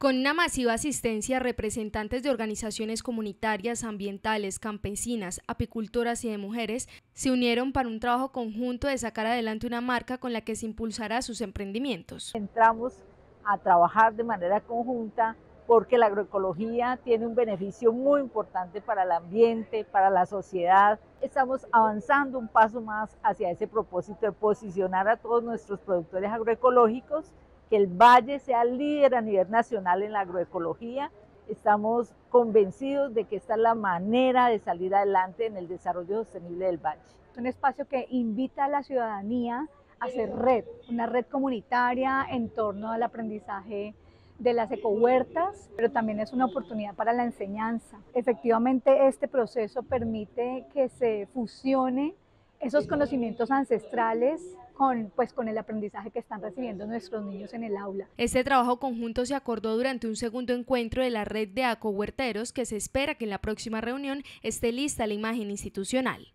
Con una masiva asistencia, representantes de organizaciones comunitarias, ambientales, campesinas, apicultoras y de mujeres se unieron para un trabajo conjunto de sacar adelante una marca con la que se impulsará sus emprendimientos. Entramos a trabajar de manera conjunta porque la agroecología tiene un beneficio muy importante para el ambiente, para la sociedad. Estamos avanzando un paso más hacia ese propósito de posicionar a todos nuestros productores agroecológicos que el Valle sea líder a nivel nacional en la agroecología. Estamos convencidos de que esta es la manera de salir adelante en el desarrollo sostenible del Valle. Un espacio que invita a la ciudadanía a hacer red, una red comunitaria en torno al aprendizaje de las ecohuertas, pero también es una oportunidad para la enseñanza. Efectivamente, este proceso permite que se fusione esos conocimientos ancestrales con, pues, con el aprendizaje que están recibiendo nuestros niños en el aula. Este trabajo conjunto se acordó durante un segundo encuentro de la red de aco-huerteros que se espera que en la próxima reunión esté lista la imagen institucional.